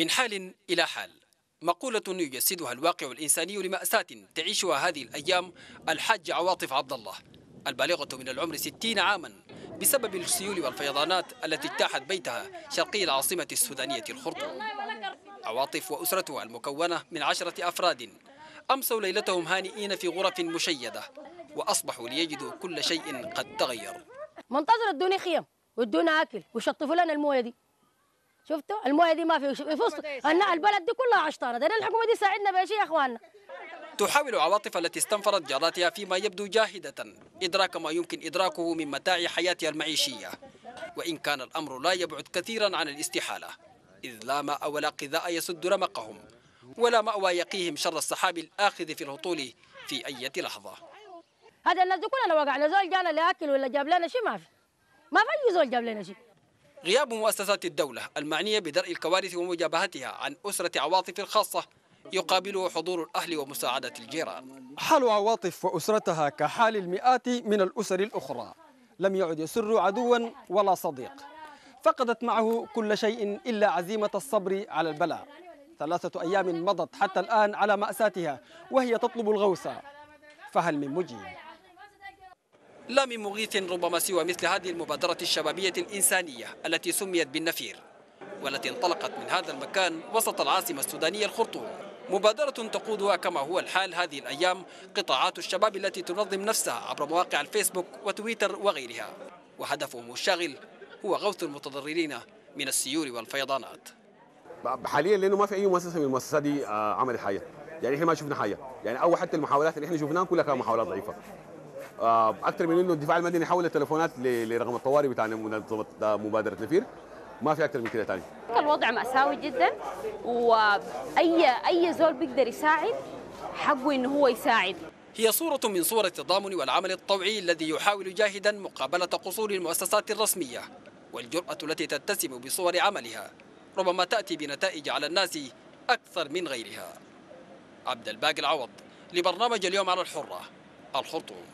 من حال إلى حال. مقولة يجسدها الواقع الإنساني لمأساة تعيشها هذه الأيام الحاج عواطف عبد الله البالغة من العمر ستين عاما بسبب السيول والفيضانات التي اجتاحت بيتها شرقي العاصمة السودانية الخرطوم. عواطف وأسرتها المكونة من عشرة أفراد أمسوا ليلتهم هانئين في غرف مشيدة وأصبحوا ليجدوا كل شيء قد تغير. منتظر ادوني خيم وادونا آكل وشطفوا لنا الموية دي. شفتوا؟ المويه دي ما في في فصل النا- البلد دي كلها عشطانة. ده الحكومة دي تساعدنا بشيء يا إخواننا. تحاول عواطف التي استنفرت جاراتها فيما يبدو جاهدة. إدراك ما يمكن إدراكه من متاع حياتها المعيشية. وإن كان الأمر لا يبعد كثيرا عن الاستحالة إذ لا ماء ولا غذاء يسد رمقهم ولا مأوى يقيهم شر السحاب الآخذ في الهطول في أي لحظة. هذا الناس دي كلنا وقعنا. زول جانا لأكل ولا جاب لنا شيء ما في. ما في زول جاب لنا شيء غياب مؤسسات الدولة المعنية بدرء الكوارث ومجابهتها عن أسرة عواطف الخاصة يقابله حضور الأهل ومساعدة الجيران. حال عواطف وأسرتها كحال المئات من الأسر الأخرى. لم يعد يسر عدوا ولا صديق. فقدت معه كل شيء إلا عزيمة الصبر على البلاء. ثلاثة أيام مضت حتى الآن على مأساتها وهي تطلب الغوث فهل من مجيب؟ لا من مغيث ربما سوى مثل هذه المبادرة الشبابية الإنسانية التي سميت بالنفير والتي انطلقت من هذا المكان وسط العاصمة السودانية الخرطوم. مبادرة تقودها كما هو الحال هذه الأيام قطاعات الشباب التي تنظم نفسها عبر مواقع الفيسبوك وتويتر وغيرها. وهدفهم الشاغل هو غوث المتضررين من السيول والفيضانات. حاليا لأنه ما في أي مؤسسة من المؤسسات دي آه، عملت حاجة. يعني إحنا ما شفنا حاجة. يعني أو حتى المحاولات اللي إحنا شفناها كلها كانت محاولات ضعيفة. أكثر من إنه الدفاع المدني حول التليفونات ل- لرقم الطوارئ بتاع منظمه آه، مبادرة نفير ما في أكثر من كده ثاني الوضع مأساوي جدا واي أي زول بيقدر يساعد حقه إنه هو يساعد. هي صورة من صور التضامن والعمل الطوعي الذي يحاول جاهدا مقابلة قصور المؤسسات الرسمية والجرأة التي تتسم بصور عملها ربما تأتي بنتائج على الناس أكثر من غيرها. عبد الباقي العوض لبرنامج اليوم على الحرة الخرطوم.